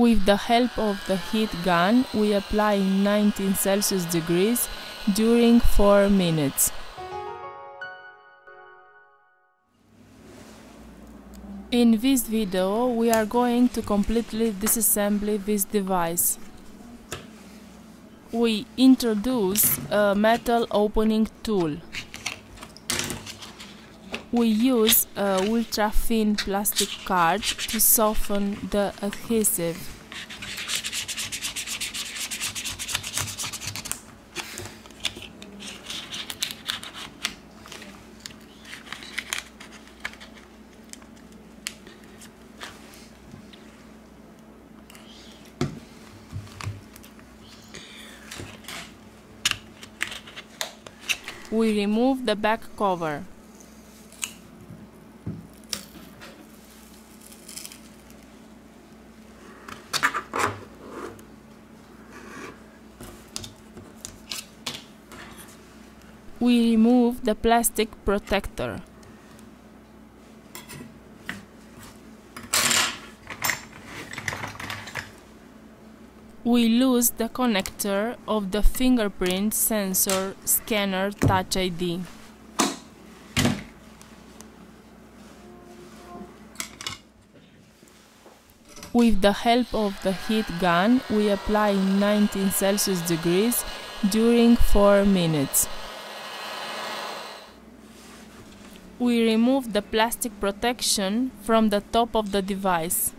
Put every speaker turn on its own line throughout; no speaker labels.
With the help of the heat gun, we apply 19 Celsius degrees during 4 minutes. In this video, we are going to completely disassemble this device. We introduce a metal opening tool. We use a ultra thin plastic card to soften the adhesive. We remove the back cover. We remove the plastic protector. We lose the connector of the fingerprint sensor scanner Touch ID. With the help of the heat gun, we apply 19 Celsius degrees during 4 minutes. We remove the plastic protection from the top of the device.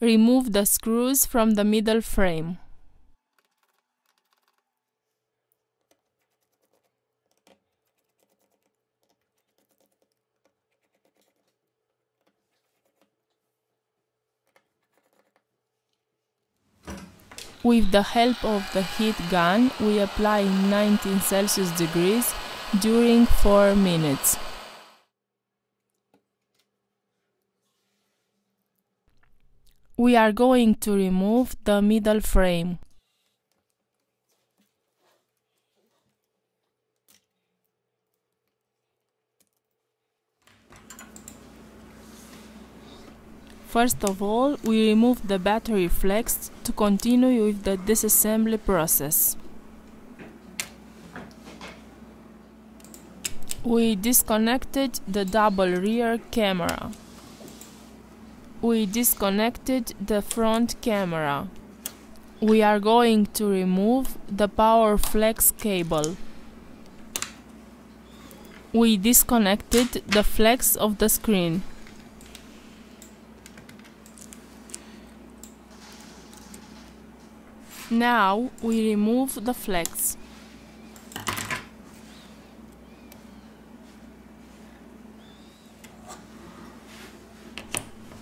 Remove the screws from the middle frame. With the help of the heat gun, we apply 19 Celsius degrees during 4 minutes. We are going to remove the middle frame. First of all, we remove the battery flex to continue with the disassembly process. We disconnected the double rear camera. We disconnected the front camera. We are going to remove the power flex cable. We disconnected the flex of the screen. Now we remove the flex.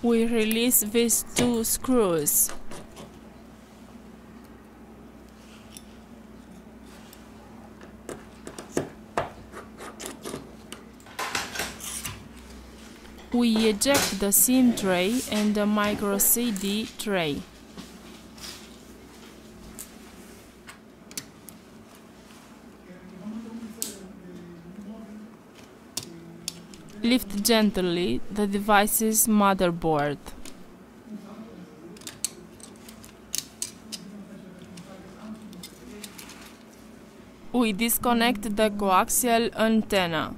We release these two screws. We eject the SIM tray and the micro SD tray. Lift gently the device's motherboard. We disconnect the coaxial antenna.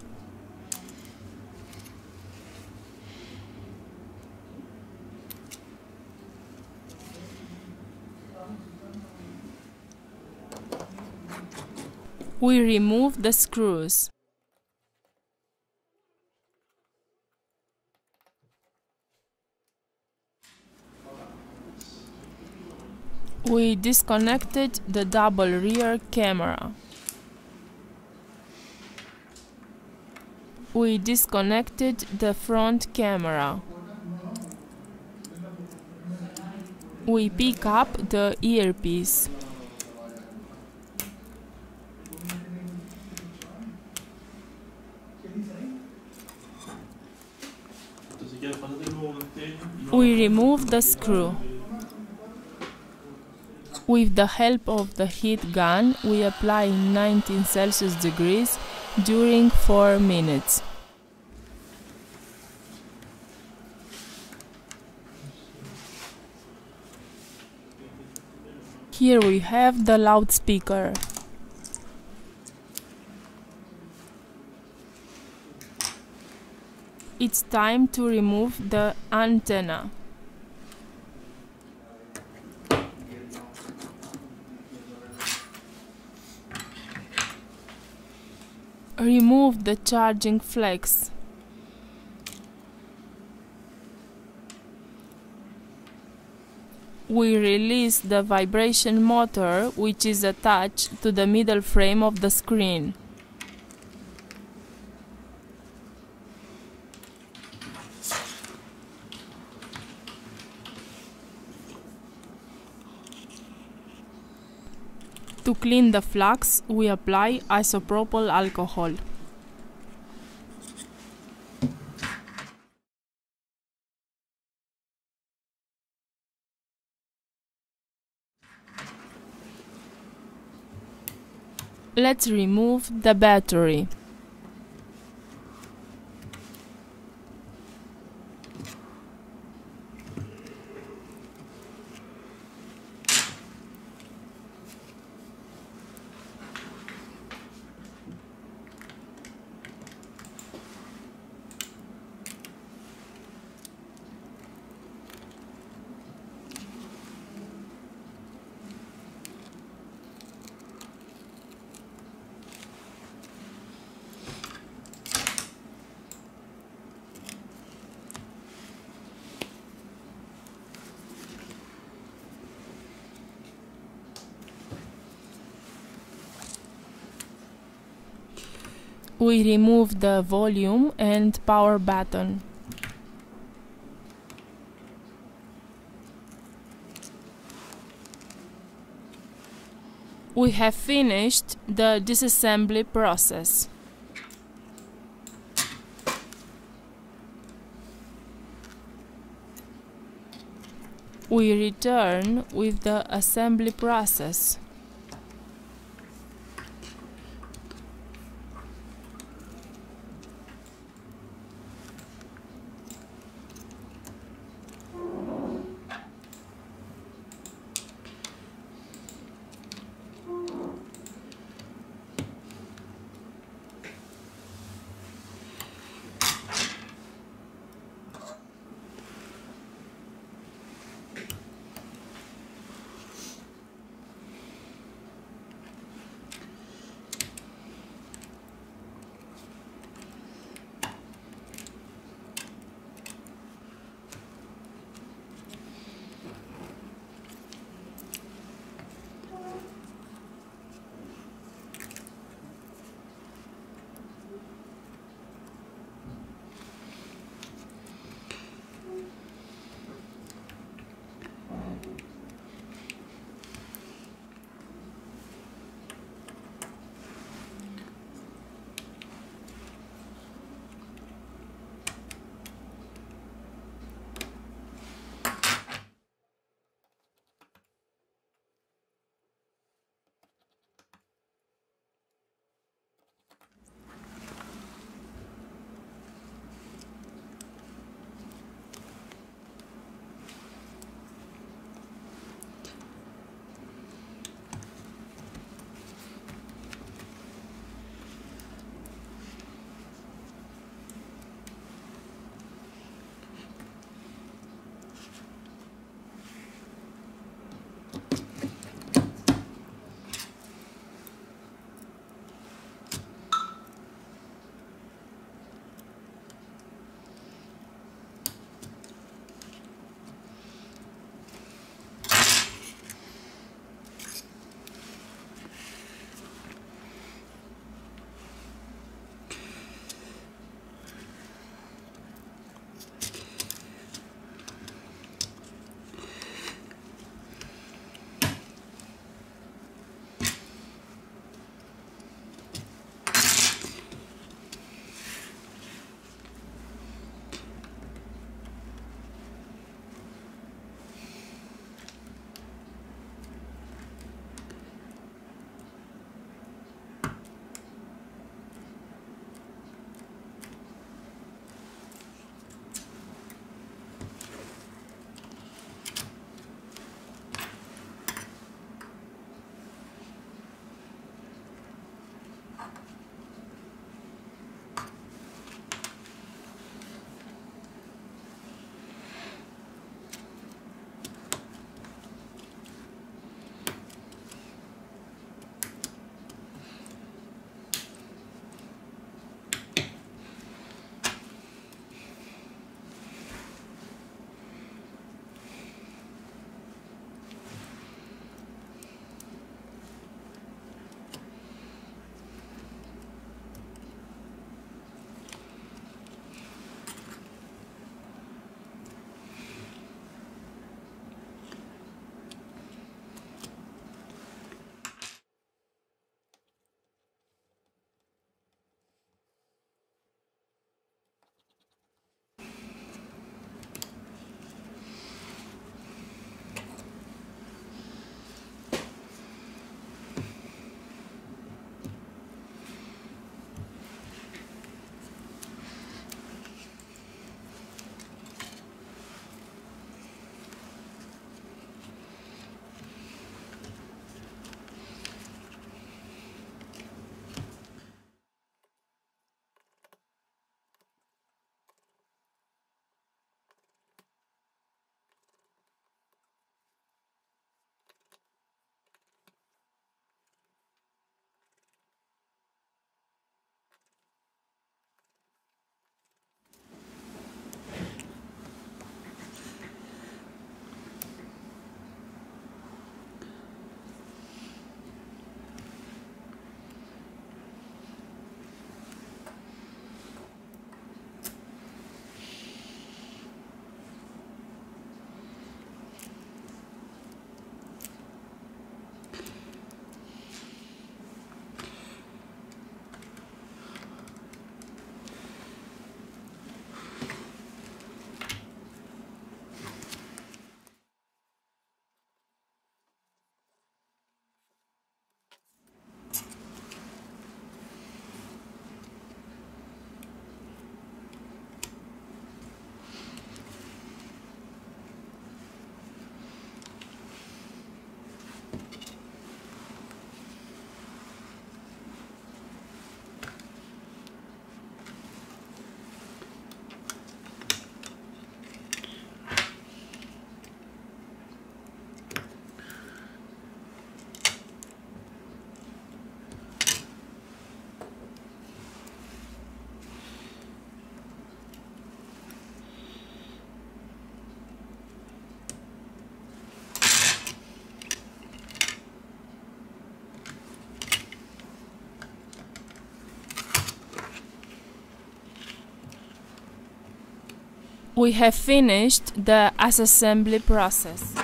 We remove the screws. We disconnected the double rear camera. We disconnected the front camera. We pick up the earpiece. We remove the screw. With the help of the heat gun, we apply 19 Celsius degrees during 4 minutes. Here we have the loudspeaker. It's time to remove the antenna. Remove the charging flex. We release the vibration motor which is attached to the middle frame of the screen. To clean the flux, we apply isopropyl alcohol. Let's remove the battery. We remove the volume and power button. We have finished the disassembly process. We return with the assembly process. We have finished the assembly process.